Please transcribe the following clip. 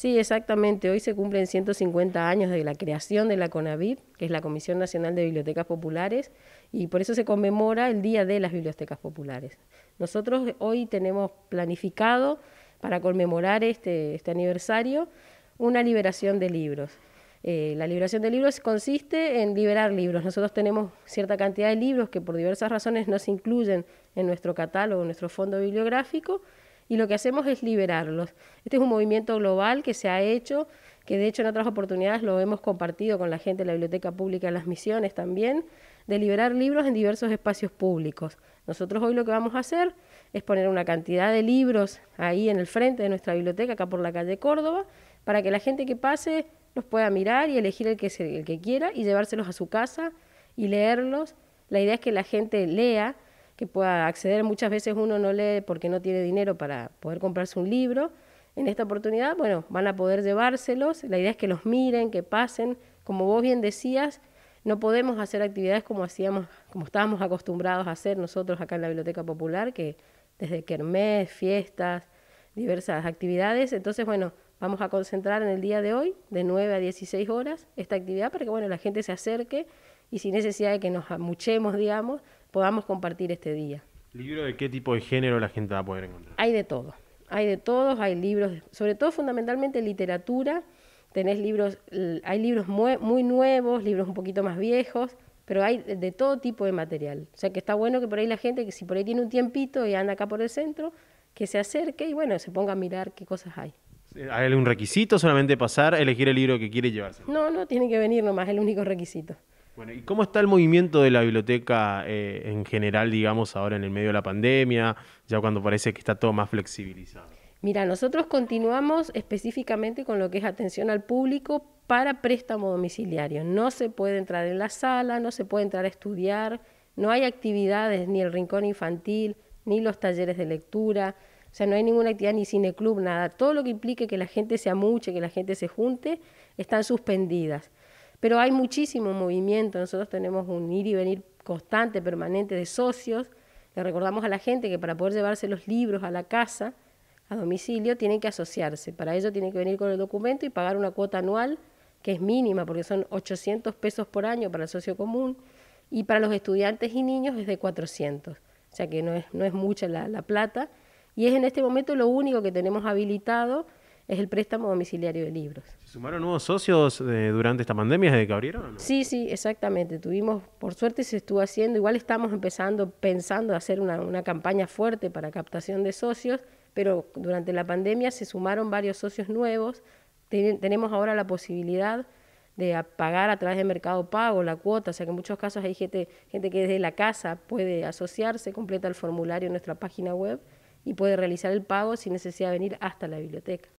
Sí, exactamente. Hoy se cumplen 150 años de la creación de la CONAVIP, que es la Comisión Nacional de Bibliotecas Populares, y por eso se conmemora el Día de las Bibliotecas Populares. Nosotros hoy tenemos planificado para conmemorar este, este aniversario una liberación de libros. Eh, la liberación de libros consiste en liberar libros. Nosotros tenemos cierta cantidad de libros que por diversas razones no se incluyen en nuestro catálogo, en nuestro fondo bibliográfico, y lo que hacemos es liberarlos. Este es un movimiento global que se ha hecho, que de hecho en otras oportunidades lo hemos compartido con la gente de la Biblioteca Pública de las Misiones también, de liberar libros en diversos espacios públicos. Nosotros hoy lo que vamos a hacer es poner una cantidad de libros ahí en el frente de nuestra biblioteca, acá por la calle Córdoba, para que la gente que pase los pueda mirar y elegir el que, el que quiera y llevárselos a su casa y leerlos. La idea es que la gente lea, que pueda acceder. Muchas veces uno no lee porque no tiene dinero para poder comprarse un libro. En esta oportunidad, bueno, van a poder llevárselos. La idea es que los miren, que pasen. Como vos bien decías, no podemos hacer actividades como hacíamos, como estábamos acostumbrados a hacer nosotros acá en la Biblioteca Popular, que desde kermés, fiestas, diversas actividades. Entonces, bueno, vamos a concentrar en el día de hoy, de 9 a 16 horas, esta actividad para que bueno, la gente se acerque y sin necesidad de que nos amuchemos, digamos, podamos compartir este día. ¿Libro de qué tipo de género la gente va a poder encontrar? Hay de todo, hay de todos, hay libros, sobre todo fundamentalmente literatura, tenés libros, hay libros muy, muy nuevos, libros un poquito más viejos, pero hay de todo tipo de material. O sea que está bueno que por ahí la gente, que si por ahí tiene un tiempito y anda acá por el centro, que se acerque y bueno, se ponga a mirar qué cosas hay. ¿Hay algún requisito solamente pasar, elegir el libro que quiere llevarse? No, no, tiene que venir nomás, es el único requisito. Bueno, ¿y cómo está el movimiento de la biblioteca eh, en general, digamos, ahora en el medio de la pandemia, ya cuando parece que está todo más flexibilizado? Mira, nosotros continuamos específicamente con lo que es atención al público para préstamo domiciliario. No se puede entrar en la sala, no se puede entrar a estudiar, no hay actividades, ni el rincón infantil, ni los talleres de lectura, o sea, no hay ninguna actividad ni cineclub, nada. Todo lo que implique que la gente se amuche, que la gente se junte, están suspendidas. Pero hay muchísimo movimiento, nosotros tenemos un ir y venir constante, permanente de socios. Le recordamos a la gente que para poder llevarse los libros a la casa, a domicilio tienen que asociarse. Para ello tienen que venir con el documento y pagar una cuota anual que es mínima porque son 800 pesos por año para el socio común y para los estudiantes y niños es de 400. O sea que no es, no es mucha la, la plata y es en este momento lo único que tenemos habilitado es el préstamo domiciliario de libros. ¿Se sumaron nuevos socios eh, durante esta pandemia desde que abrieron? Sí, sí, exactamente. Tuvimos, por suerte se estuvo haciendo, igual estamos empezando, pensando hacer una, una campaña fuerte para captación de socios, pero durante la pandemia se sumaron varios socios nuevos. tenemos ahora la posibilidad de pagar a través de Mercado Pago la cuota, o sea que en muchos casos hay gente, gente que desde la casa puede asociarse, completa el formulario en nuestra página web y puede realizar el pago sin necesidad de venir hasta la biblioteca.